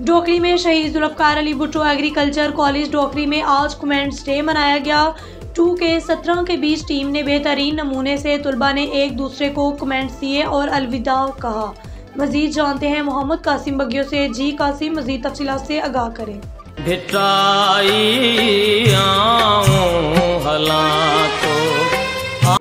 डोकरी में Shaheed Zulfikar Ali Bhutto agriculture college Dokri में आज कमेंट्स डे मनाया गया। टू के सत्रह के बीच टीम ने बेहतरीन नमूने से तलबा ने एक दूसरे को कमेंट्स दिए और अलविदा कहा। मजीद जानते हैं मोहम्मद कासिम बगियो से। जी कासिम, मजीद तफसी से आगाह करें। भिटाई आऊँ हलाको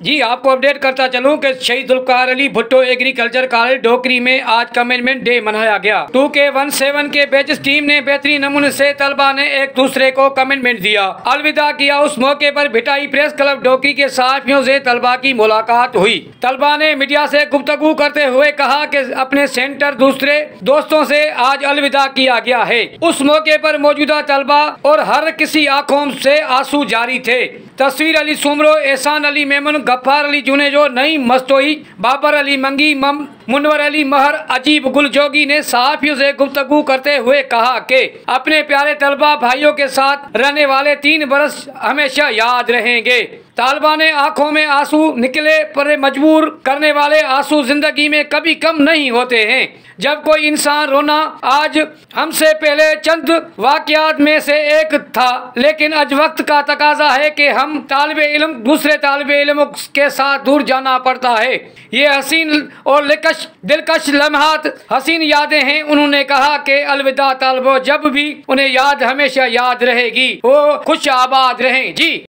जी, आपको अपडेट करता चलूँ कि शहीद जुल्फकार अली भुट्टो एग्रीकल्चर कॉलेज डोकरी में आज कमेंटमेंट डे मनाया गया। टू के वन सेवन के बैचेस टीम ने बेहतरीन नमूने से तलबा ने एक दूसरे को कमेंटमेंट दिया। अलविदा किया। उस मौके पर भिटाई प्रेस क्लब डोकरी के साथियों से तलबा की मुलाकात हुई। तलबा ने मीडिया से गुफ्तगू करते हुए कहा कि अपने सेंटर दूसरे दोस्तों से आज अलविदा किया गया है। उस मौके पर मौजूदा तलबा और हर किसी आँखों से आँसू जारी थे। तस्वीर अली सुमरो, एहसान अली मेमन गफ्फार अली जुनेजो नई मस्तोई, बाबर अली मंगी, मम, मुनवर अली महर, अजीब गुल जोगी ने सहाफियों से गुफ्तगू करते हुए कहा कि अपने प्यारे तलबा भाइयों के साथ रहने वाले तीन बरस हमेशा याद रहेंगे। तालबा ने आँखों में आँसू निकले पर मजबूर करने वाले आँसू ज़िंदगी में कभी कम नहीं होते हैं। जब कोई इंसान रोना, आज हमसे पहले चंद वाकयात में से एक था, लेकिन आज वक्त का तकाजा है कि हम तालब इलम, दूसरे तालब इलम के साथ दूर जाना पड़ता है। ये हसीन और लिकश, दिलकश लम्हात, हसीन यादें हैं। उन्होंने कहा कि अलविदा तालबो, जब भी उन्हें याद हमेशा याद रहेगी। वो खुश आबाद रहें। जी।